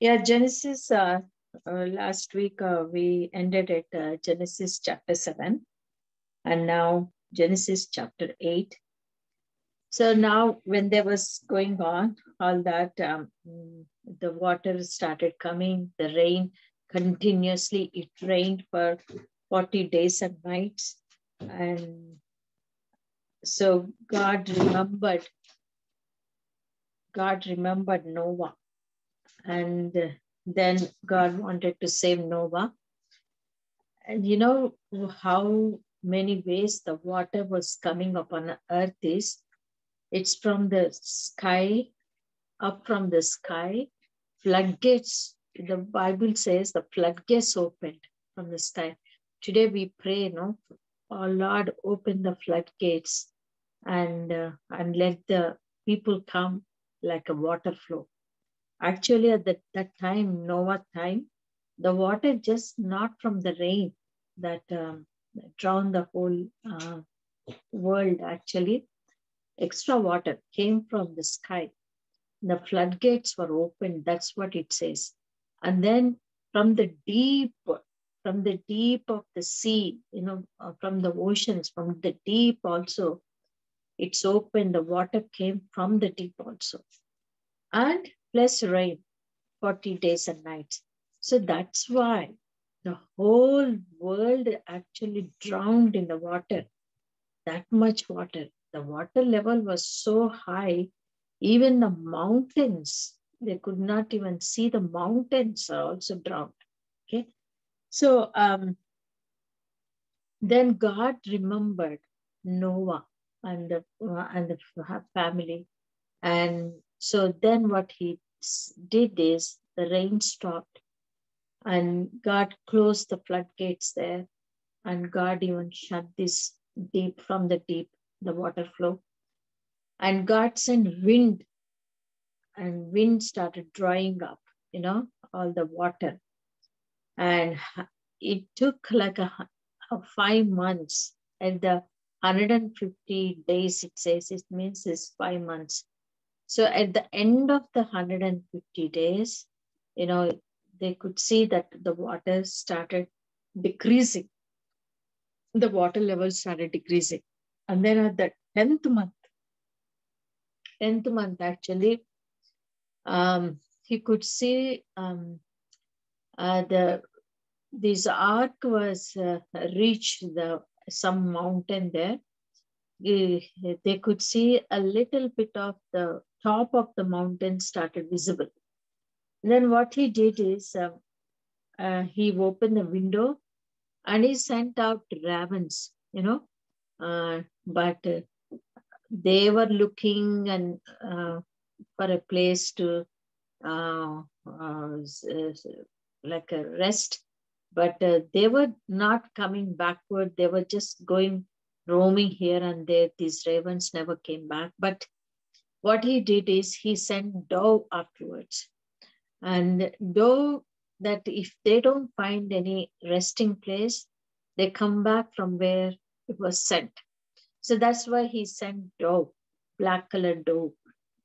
Yeah, Genesis, uh, uh, last week uh, we ended at uh, Genesis chapter 7, and now Genesis chapter 8. So now, when there was going on, all that, um, the water started coming, the rain continuously, it rained for 40 days and nights. And so God remembered, God remembered Noah and then God wanted to save Noah. And you know how many ways the water was coming upon earth is it's from the sky, up from the sky, floodgates. The Bible says the floodgates opened from the sky. Today we pray, know, oh Lord, open the floodgates and uh, and let the people come like a water flow Actually, at that, that time, Noah time, the water just not from the rain that um, drowned the whole uh, world, actually. Extra water came from the sky. The floodgates were opened. That's what it says. And then from the deep, from the deep of the sea, you know, uh, from the oceans, from the deep also, it's open. The water came from the deep also. And plus rain 40 days and nights. So that's why the whole world actually drowned in the water. That much water. The water level was so high, even the mountains, they could not even see the mountains are also drowned. Okay. So um, then God remembered Noah and the, uh, and the family and so then what he did this, the rain stopped and God closed the floodgates there and God even shut this deep from the deep, the water flow. And God sent wind and wind started drying up, you know, all the water. And it took like a, a five months and the 150 days it says it means it's five months so at the end of the 150 days, you know, they could see that the water started decreasing. The water level started decreasing. And then at the 10th month, 10th month actually, um, he could see um, uh, the this ark was uh, reached the some mountain there. They could see a little bit of the top of the mountain started visible. then what he did is uh, uh, he opened the window and he sent out ravens, you know, uh, but uh, they were looking and uh, for a place to uh, like a rest, but they were not coming backward. They were just going roaming here and there. These ravens never came back, but what he did is he sent dove afterwards. And dove that if they don't find any resting place, they come back from where it was sent. So that's why he sent dove, black colored dove.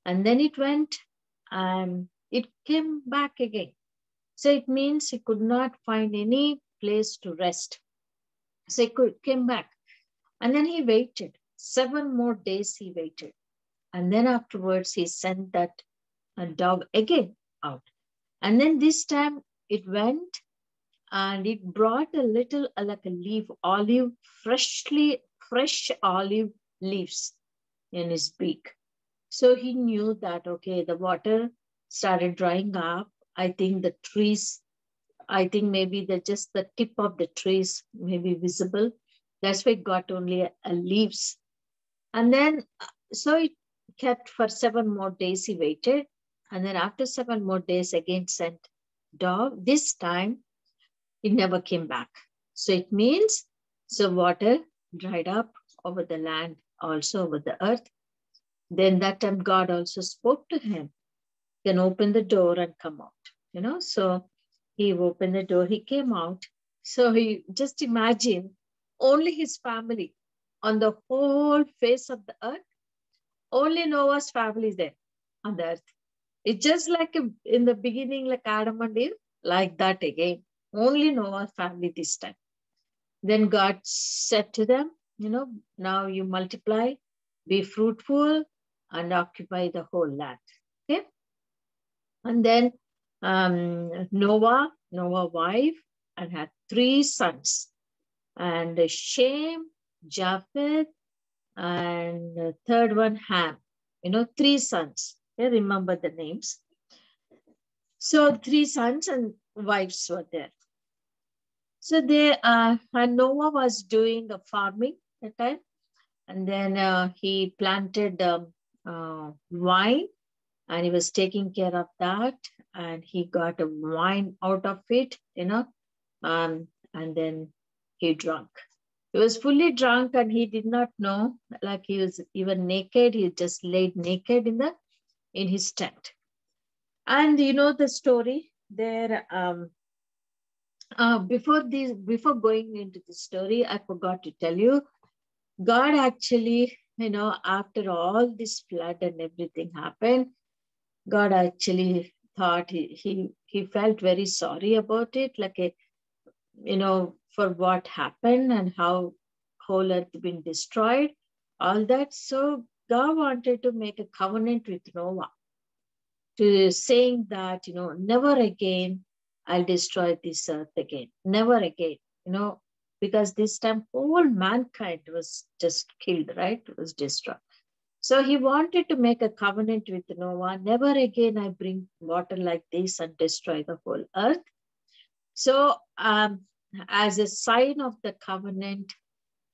And then it went and it came back again. So it means he could not find any place to rest. So he could, came back. And then he waited. Seven more days he waited. And then afterwards, he sent that uh, dove again out. And then this time it went and it brought a little uh, like a leaf, olive, freshly, fresh olive leaves in his beak. So he knew that, okay, the water started drying up. I think the trees, I think maybe the just the tip of the trees may be visible. That's why it got only a, a leaves. And then, so it kept for seven more days. He waited. And then after seven more days, again sent dove. This time, it never came back. So it means so water dried up over the land, also over the earth. Then that time God also spoke to him. Can open the door and come out. You know, so he opened the door, he came out. So he just imagine only his family on the whole face of the earth only Noah's family is there on the earth. It's just like in the beginning, like Adam and Eve, like that again. Only Noah's family this time. Then God said to them, you know, now you multiply, be fruitful, and occupy the whole land. Okay. And then um, Noah, Noah wife, and had three sons. And Shem, Japheth, and third one, Ham. You know, three sons. Okay, remember the names. So three sons and wives were there. So they, uh, and Noah was doing the farming at that time. And then uh, he planted um, uh, wine and he was taking care of that. And he got a wine out of it, you know, um, and then he drunk. He was fully drunk and he did not know, like he was even naked. He just laid naked in the in his tent. And you know the story there. Um, uh, before this, before going into the story, I forgot to tell you, God actually, you know, after all this flood and everything happened, God actually thought he he he felt very sorry about it, like a, you know, for what happened and how whole earth been destroyed, all that. So God wanted to make a covenant with Noah, to saying that, you know, never again I'll destroy this earth again. Never again, you know, because this time whole mankind was just killed, right? Was destroyed. So he wanted to make a covenant with Noah. Never again I bring water like this and destroy the whole earth. So um, as a sign of the covenant,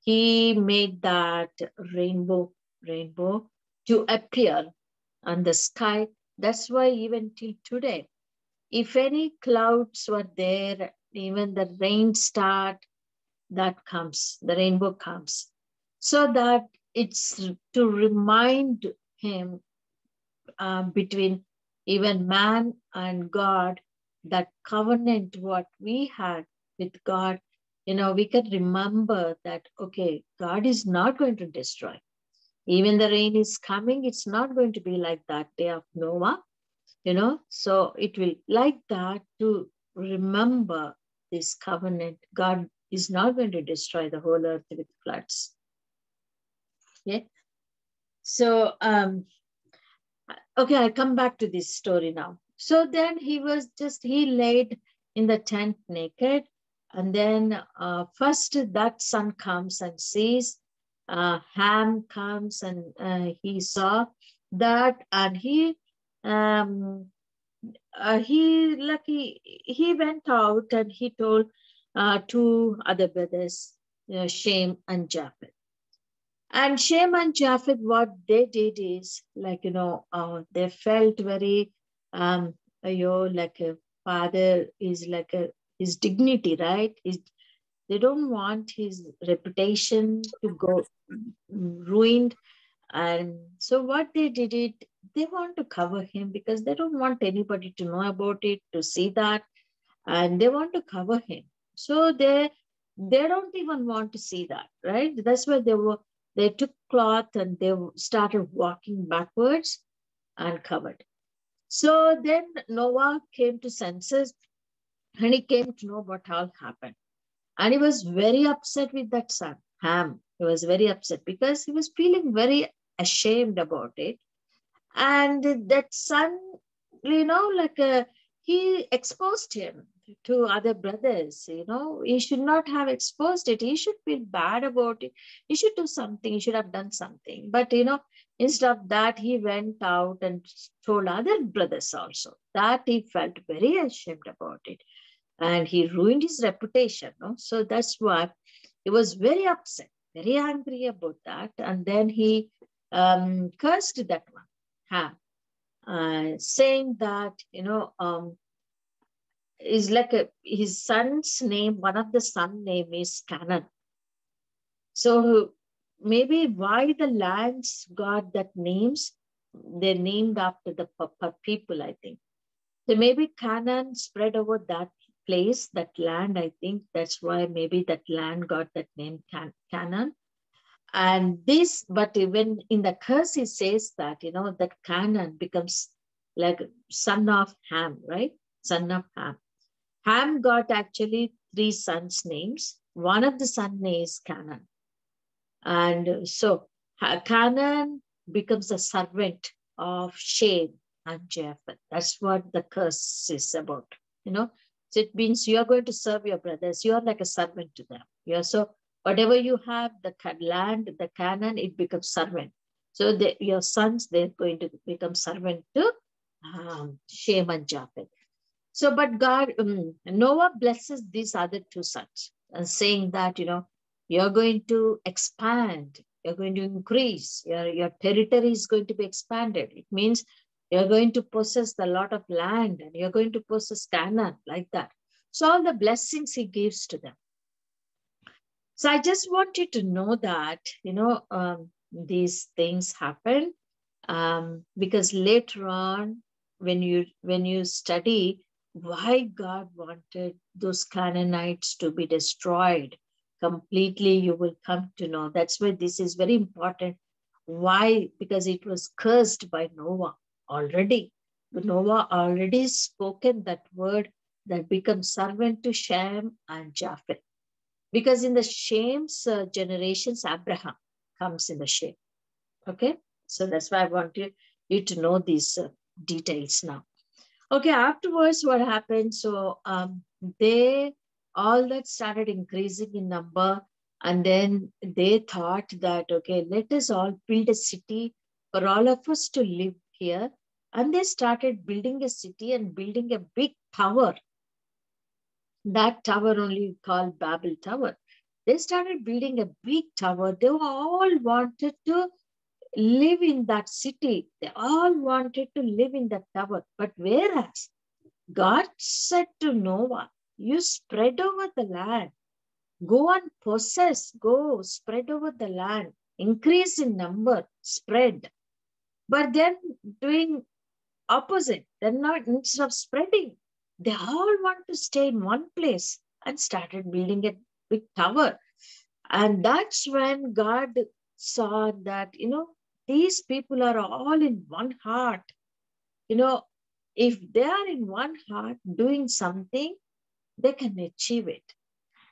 he made that rainbow, rainbow to appear on the sky. That's why even till today, if any clouds were there, even the rain start, that comes, the rainbow comes. So that it's to remind him uh, between even man and God, that covenant what we had with God, you know, we can remember that, okay, God is not going to destroy. Even the rain is coming, it's not going to be like that day of Noah you know. So it will like that to remember this covenant god is not going to destroy the whole earth with floods. Okay? So um okay I'll come back to this story now so then he was just he laid in the tent naked and then uh, first that son comes and sees uh, ham comes and uh, he saw that and he um, uh, he like he, went out and he told uh, two other brothers, Shem and Japheth. And Shem and Japheth, what they did is like, you know, uh, they felt very, um, you like a father is like a, his dignity, right? Is they don't want his reputation to go ruined. And so what they did it, they want to cover him because they don't want anybody to know about it, to see that, and they want to cover him. So they they don't even want to see that, right? That's why they were they took cloth and they started walking backwards and covered. So then Noah came to senses and he came to know what all happened. And he was very upset with that son, Ham. He was very upset because he was feeling very ashamed about it. And that son you know like uh, he exposed him to other brothers you know. He should not have exposed it. He should feel bad about it. He should do something. He should have done something. But you know instead of that he went out and told other brothers also that he felt very ashamed about it and he ruined his reputation no? so that's why he was very upset very angry about that and then he um, cursed that one have, uh, saying that, you know, um, is like a, his son's name, one of the son name is Canaan. So maybe why the lands got that names, they're named after the people, I think. So maybe Canaan spread over that place, that land, I think that's why maybe that land got that name Can- Canaan. And this, but even in the curse, he says that, you know, that Canaan becomes like son of Ham, right? Son of Ham. Ham got actually three sons' names. One of the son names Canaan. And so Canaan becomes a servant of Shem and Japheth. That's what the curse is about. You know, so it means you are going to serve your brothers. You are like a servant to them. Are so whatever you have, the land, the Canaan, it becomes servant. So the, your sons, they're going to become servant to um, Shem and Japheth. So, but God, um, Noah blesses these other two sons and saying that, you know, you're going to expand, you're going to increase, your, your territory is going to be expanded. It means you're going to possess a lot of land and you're going to possess Canaan like that. So all the blessings he gives to them. So I just want you to know that, you know, um, these things happen um, because later on, when you when you study why God wanted those Canaanites to be destroyed completely, you will come to know. That's why this is very important. Why? Because it was cursed by Noah already. Noah already spoken that word that becomes servant to Shem and Japheth. Because in the Shem's uh, generations, Abraham comes in the Shem. Okay, so that's why I want you, you to know these uh, details now. Okay, afterwards, what happened? So um, they all that started increasing in number, and then they thought that okay, let us all build a city for all of us to live here. And they started building a city and building a big tower. That tower only called Babel Tower. They started building a big tower. They all wanted to live in that city. They all wanted to live in that tower. But whereas God said to Noah, You spread over the land, go and possess, go spread over the land, increase in number, spread. But then doing opposite, they're not instead of spreading, they all want to stay in one place and started building a big tower. And that's when God saw that, you know, these people are all in one heart. You know, if they are in one heart doing something, they can achieve it.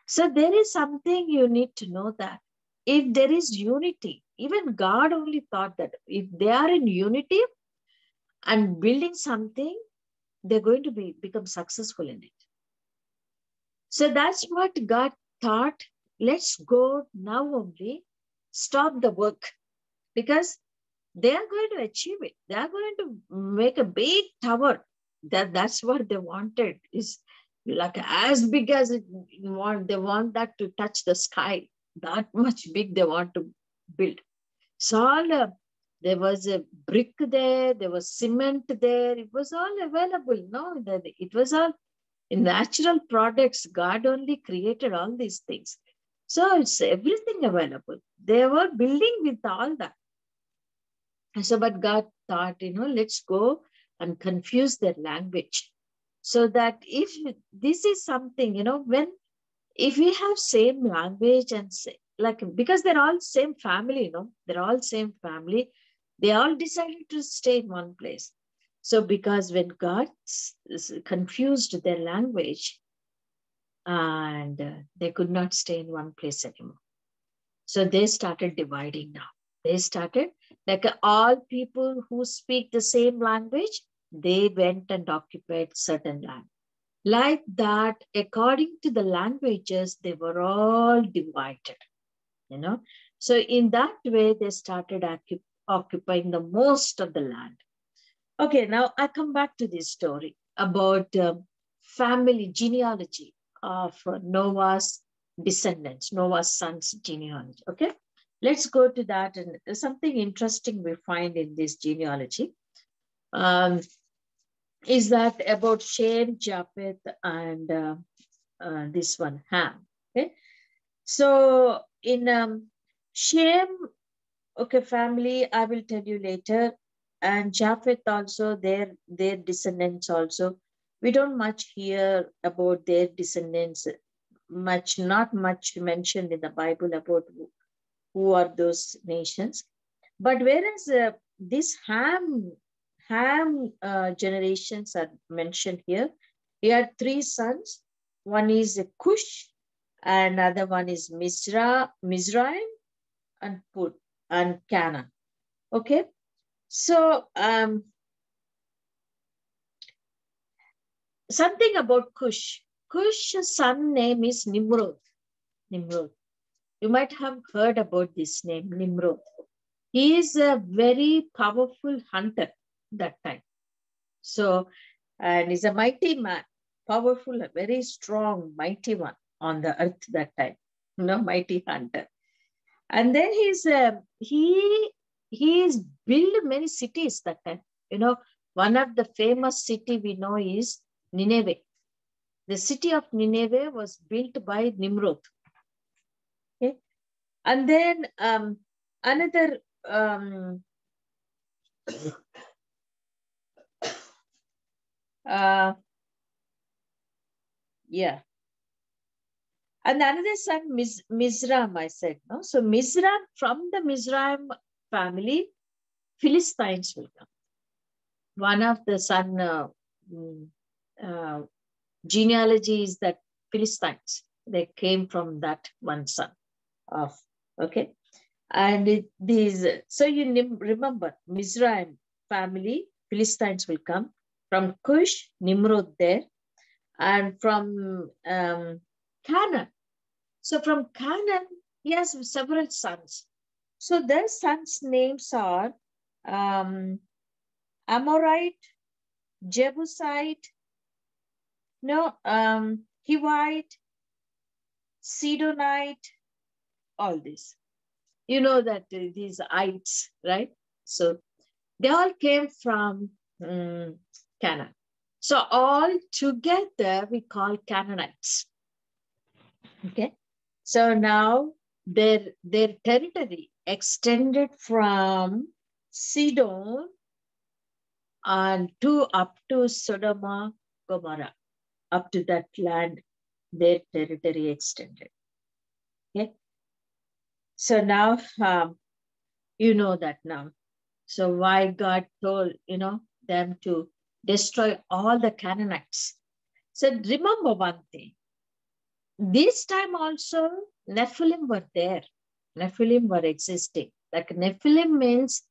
So there is something you need to know that if there is unity, even God only thought that if they are in unity and building something, they're going to be become successful in it. So that's what God thought. Let's go now only, stop the work because they are going to achieve it. They are going to make a big tower. That that's what they wanted is like as big as it want. They want that to touch the sky. That much big they want to build. So all uh, there was a brick there. There was cement there. It was all available. No, it was all in natural products. God only created all these things. So it's everything available. They were building with all that. So, but God thought, you know, let's go and confuse their language. So that if this is something, you know, when if we have same language and say, like because they're all same family, you know, they're all same family, they all decided to stay in one place. So because when God confused their language, and uh, they could not stay in one place anymore. So they started dividing now. They started like all people who speak the same language, they went and occupied certain land. Like that, according to the languages, they were all divided. You know, so in that way, they started occupying the most of the land. Okay, now I come back to this story about um, family genealogy of Noah's descendants, Noah's sons' genealogy. Okay, Let's go to that. And something interesting we find in this genealogy. Um, is that about Shem, Japheth, and uh, uh, this one, Ham. Okay. So in um, Shem, okay, family, I will tell you later. And Japheth also, their, their descendants also. We don't much hear about their descendants, much, not much mentioned in the Bible about who are those nations. But whereas uh, this Ham, Ham uh, generations are mentioned here. He had three sons. One is Cush, another one is Mizra, Mizraim, and Put and Canaan. Okay, so um, something about Cush. Cush's son name is Nimrod. Nimrod. You might have heard about this name, Nimrod. He is a very powerful hunter that time. So, and he's a mighty man, powerful, a very strong, mighty one on the earth that time. You know, mighty hunter. And then he's uh, he he's built many cities that time. You know, one of the famous city we know is Nineveh. The city of Nineveh was built by Nimrod. Okay. And then um, another um, uh, yeah. And another son, Miz, Mizraim, I said. No? So Mizraim, from the Mizraim family, Philistines will come. One of the son uh, mm, uh, genealogy is that Philistines. They came from that one son of, okay. And it, these, so you remember Mizraim family, Philistines will come. From Cush, Nimrod there. And from um, Canaan. So from Canaan, he has several sons. So their sons' names are um, Amorite, Jebusite, no, um, Hivite, Sidonite, all this. You know that uh, these ites, right? So they all came from um, Canaan. So all together we call Canaanites. Okay. So now their, their territory extended from Sidon and to up to Sodoma, Gomorrah up to that land, their territory extended. Okay. So now um, you know that now. So why God told, you know, them to destroy all the Canaanites. So remember one thing. This time also, Nephilim were there. Nephilim were existing. Like Nephilim means,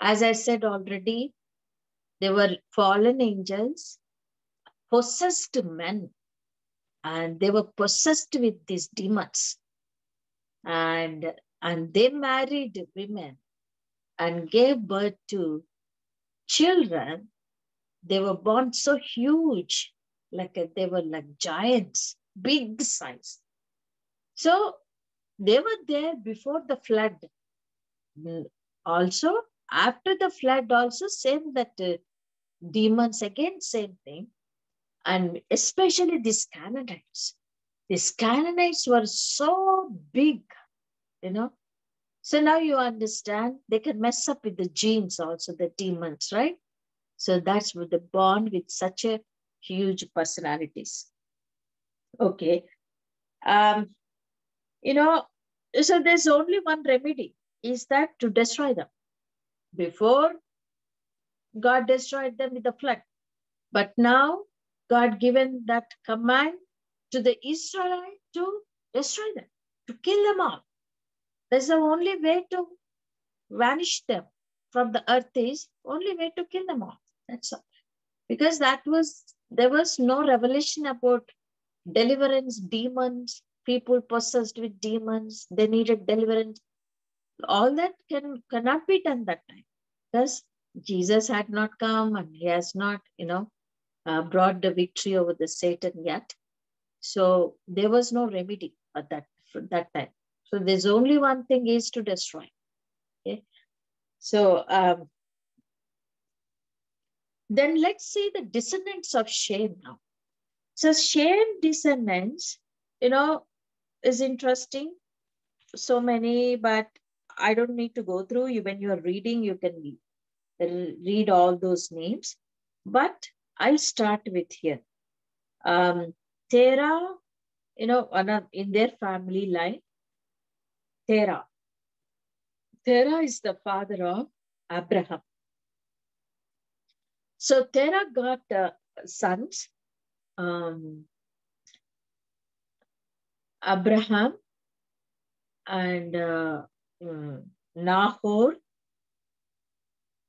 as I said already, they were fallen angels possessed men and they were possessed with these demons and and they married women and gave birth to children they were born so huge like they were like giants big size so they were there before the flood also after the flood also same that uh, demons again same thing and especially these Canaanites. These Canaanites were so big, you know. So now you understand they can mess up with the genes also, the demons, right? So that's the bond with such a huge personalities. Okay. Um, you know, so there's only one remedy is that to destroy them. Before God destroyed them with the flood. But now God given that command to the Israelites to destroy them, to kill them all. That's the only way to vanish them from the earth is only way to kill them all. That's all. Because that was, there was no revelation about deliverance, demons, people possessed with demons, they needed deliverance. All that can cannot be done that time because Jesus had not come and he has not, you know, uh, brought the victory over the Satan yet. So there was no remedy at that, that time. So there's only one thing is to destroy. Okay. So um, then let's see the dissonance of Shem now. So Shem dissonance, you know, is interesting. So many, but I don't need to go through. You when you are reading, you can read all those names. But I'll start with here. Um, Terah, you know, in their family line, Terah. Terah is the father of Abraham. So Terah got uh, sons, um, Abraham and uh, um, Nahor.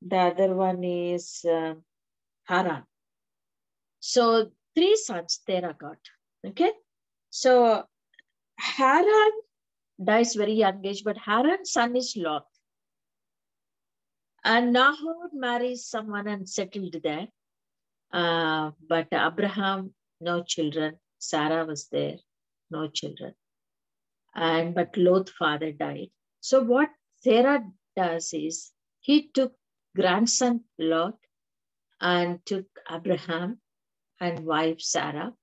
The other one is uh, Haran. So three sons Terah got. Okay. So Haran dies very young age, but Haran's son is Lot. And Nahor marries someone and settled there. Uh, but Abraham, no children. Sarah was there, no children. And but Lot's father died. So what Sarah does is he took grandson Lot and took Abraham and wife Sarah.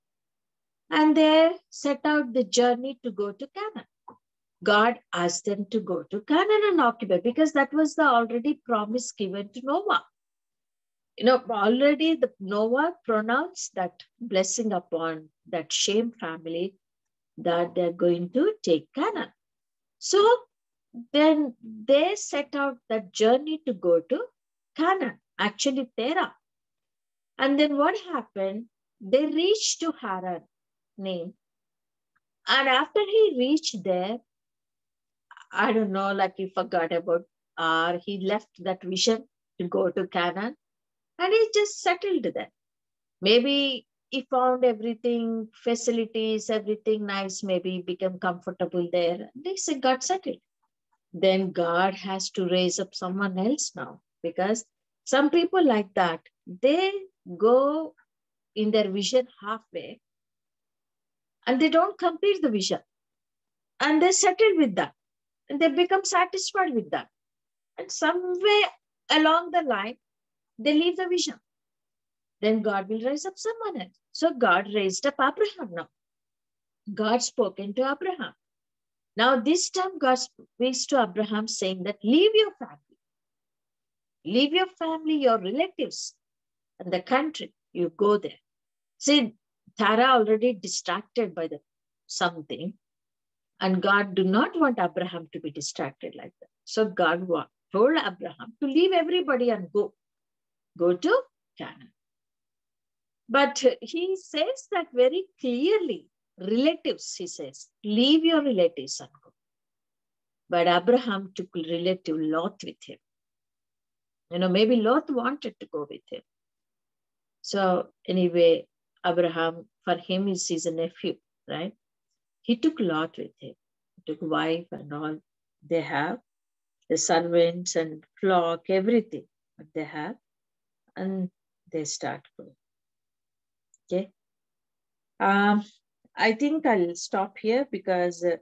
And they set out the journey to go to Canaan. God asked them to go to Canaan and occupy because that was the already promise given to Noah. You know, already the Noah pronounced that blessing upon that Shem family that they're going to take Canaan. So then they set out that journey to go to Canaan, actually Terah. And then what happened? They reached to Haran name. And after he reached there, I don't know, like he forgot about, or he left that vision to go to Canaan and he just settled there. Maybe he found everything, facilities, everything nice, maybe become comfortable there. And he got settled. Then God has to raise up someone else now because some people like that, they go in their vision halfway and they don't complete the vision and they settle with that they become satisfied with that. And somewhere along the line, they leave the vision. Then God will raise up someone else. So God raised up Abraham now. God spoke into Abraham. Now, this time God speaks to Abraham saying that leave your family. Leave your family, your relatives, and the country. You go there. See, Terah already distracted by the something. And God do not want Abraham to be distracted like that. So God told Abraham to leave everybody and go. Go to Canaan. But he says that very clearly. Relatives, he says, leave your relatives and go. But Abraham took relative Lot with him. You know, maybe Lot wanted to go with him. So anyway, Abraham, for him, is his nephew, right? He took a Lot with him, he took wife and all they have, the servants and flock, everything what they have, and they start going. Okay. Um, I think I'll stop here because uh,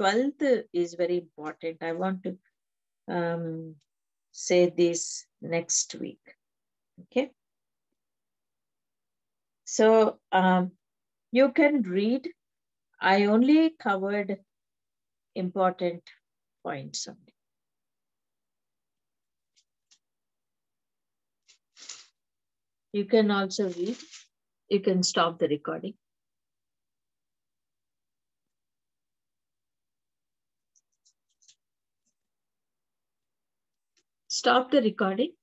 12th is very important. I want to um, say this next week. Okay. So um, you can read I only covered important points. You can also read. You can stop the recording. Stop the recording.